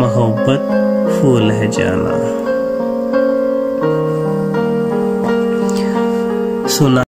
मोहब्बत फूल है जाना। सुना